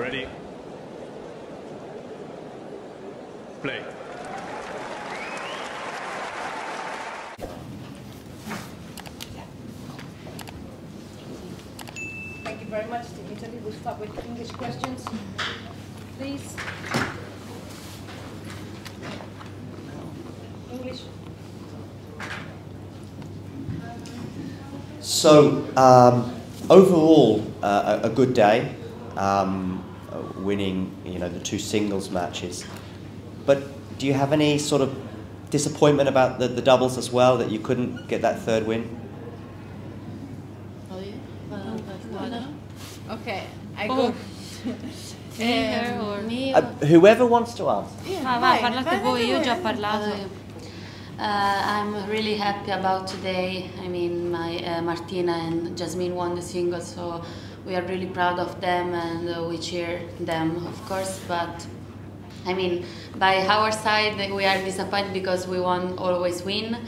Ready? Play. Thank you very much, Team Italy. We'll start with English questions, please. English. So, um, overall, uh, a, a good day, um, winning, you know, the two singles matches. But do you have any sort of disappointment about the, the doubles as well, that you couldn't get that third win? Okay, I Oh. go. Here Um, or- Uh, whoever wants to answer. Ah, vai, parlate voi, io ho già parlato. Uh, I'm really happy about today. I mean, my uh, Martina and Jasmine won the singles, so we are really proud of them and uh, we cheer them, of course. But I mean, by our side, we are disappointed because we won't always win.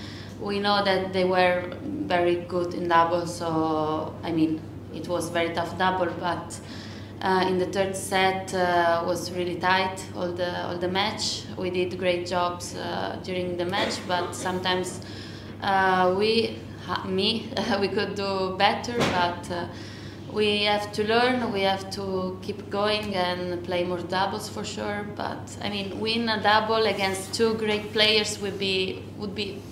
We know that they were very good in double, so I mean, it was very tough double, but. Uh, in the third set uh, was really tight all the all the match. We did great jobs uh, during the match, but sometimes uh, we, me, we could do better. But uh, we have to learn. We have to keep going and play more doubles for sure. But I mean, win a double against two great players would be would be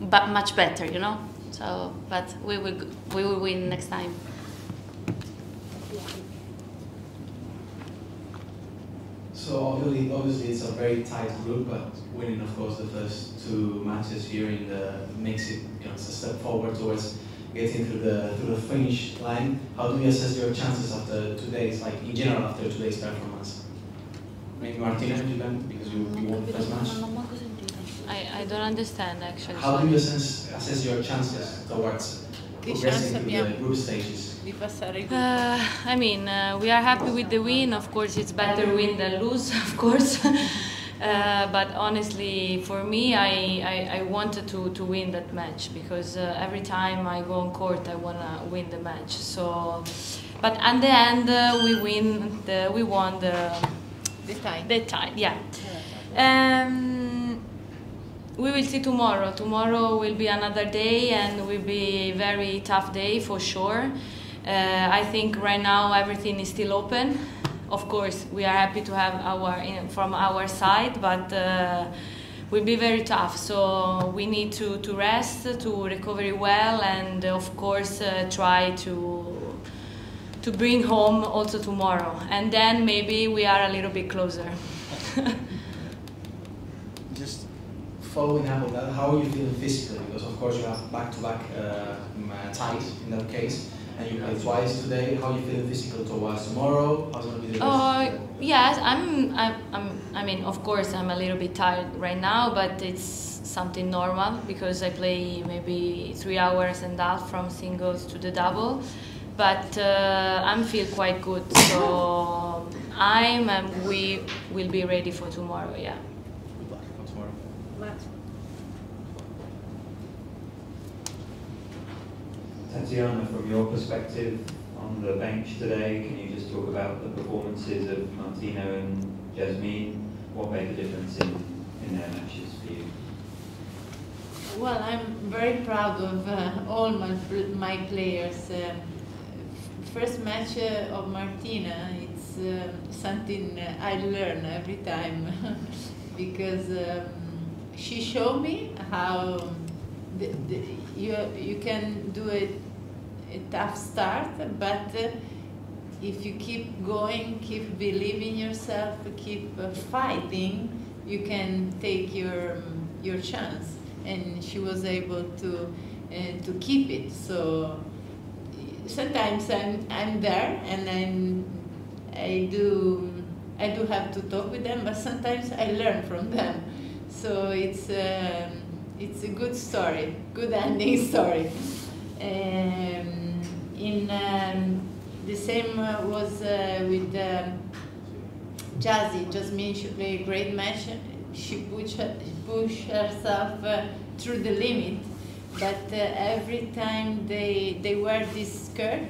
much better, you know. So, but we will we will win next time. So obviously, obviously it's a very tight group, but winning, of course, the first two matches here in the makes it you know it's a step forward towards getting through the through the finish line. How do you assess your chances after today's, like in general, after today's performance? Maybe Martina, you can because you, you won the first match. I, I don't understand actually. How do you assess assess your chances towards progressing through the group stages? Di passare il Uh, I mean, uh, we are happy with the win. Of course, it's better win than lose, of course. uh, but honestly, for me, I, I, I wanted to, to win that match because uh, every time I go on court, I want to win the match. So, but at the end, uh, we win. The, we won the the time. the tie. Yeah. Um, we will see tomorrow. Tomorrow will be another day and will be a very tough day for sure. Uh, I think right now everything is still open. Of course, we are happy to have our from our side, but uh, will be very tough. So we need to, to rest, to recover well, and of course uh, try to to bring home also tomorrow. And then maybe we are a little bit closer. Just following up on that, how are you feeling physically? Because of course you have back-to-back uh, m- uh, ties in that case, and you played twice today. How are you feeling physical towards tomorrow? How's going to be the rest? Uh, yes, I'm, I'm, I'm, I mean, of course, I'm a little bit tired right now, but it's something normal because I play maybe three hours and a half from singles to the double. But uh, I'm feel quite good, so I'm and we will be ready for tomorrow. Yeah. Good luck for tomorrow. Tathiana, from your perspective on the bench today, can you just talk about the performances of Martina and Jasmine? What made the difference in, in their matches for you? Well, I'm very proud of uh, all my my players. Uh, first match uh, of Martina, it's uh, something I learn every time because um, she showed me how the, the, you you can do a, a tough start, but uh, if you keep going, keep believing yourself, keep uh, fighting, you can take your your chance. And she was able to uh, to keep it. So sometimes I'm I'm there and I'm I do I do have to talk with them, but sometimes I learn from them. So it's um, it's a good story, good ending story. Um, in um, the same uh, was uh, with um, Jazzy. Jasmine, she played a great match. She pushed pushed herself uh, through the limit, but uh, every time they they wear this skirt,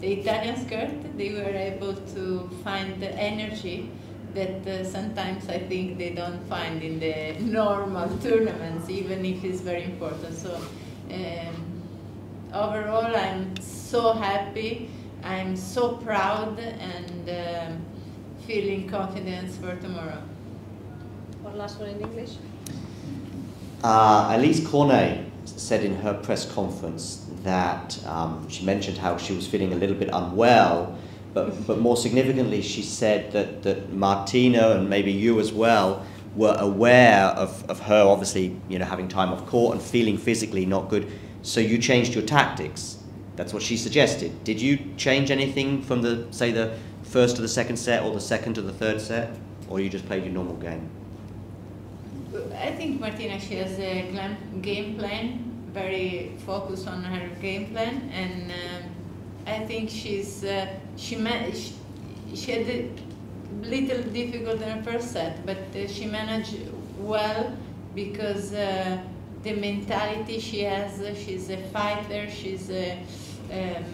the Italian skirt, they were able to find the energy that uh, sometimes I think they don't find in the normal tournaments, even if it's very important. So um, overall, I'm so happy. I'm so proud and um, feeling confidence for tomorrow. One last one in English. Uh, Alizé Cornet said in her press conference that um, she mentioned how she was feeling a little bit unwell, but, but more significantly, she said that, that Martina and maybe you as well were aware of, of her obviously you know, having time off court and feeling physically not good, so you changed your tactics. That's what she suggested. Did you change anything from the, say, the first to the second set or the second to the third set, or you just played your normal game? I think Martina, she has a game plan, very focused on her game plan, and um, I think she's uh, she, she, she had a little difficult in her first set, but uh, she managed well because uh, the mentality she has. she's a fighter. She's a um,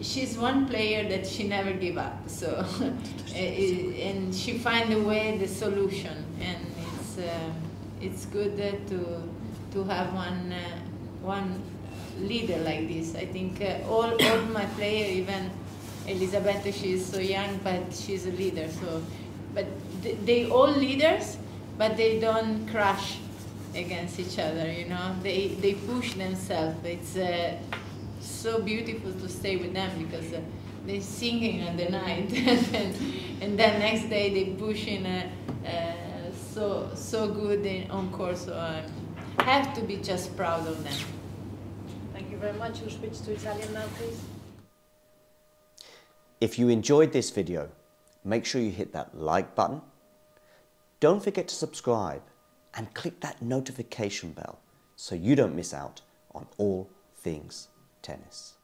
she's one player that she never give up. So, and she find a way, the solution, and it's uh, it's good to to have one uh, one leader like this. I think uh, all all my player, even Elisabetta, she's so young, but she's a leader. So, but they all leaders, but they don't crash against each other. You know, they they push themselves. It's uh, so beautiful to stay with them because uh, they're singing at the night and, then, and then next day they push in a, uh, so so good in, on course. So I have to be just proud of them. Thank you very much. We'll switch to Italian now, please. If you enjoyed this video, make sure you hit that like button. Don't forget to subscribe and click that notification bell so you don't miss out on all things tennis.